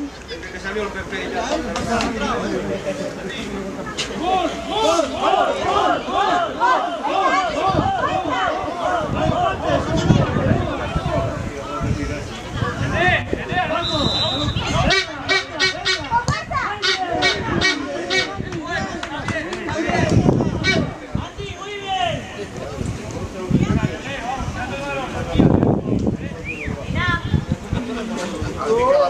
Que salió el PP ya. ¡Gol! ¡Gol! ¡Gol! ¡Gol! ¡Gol!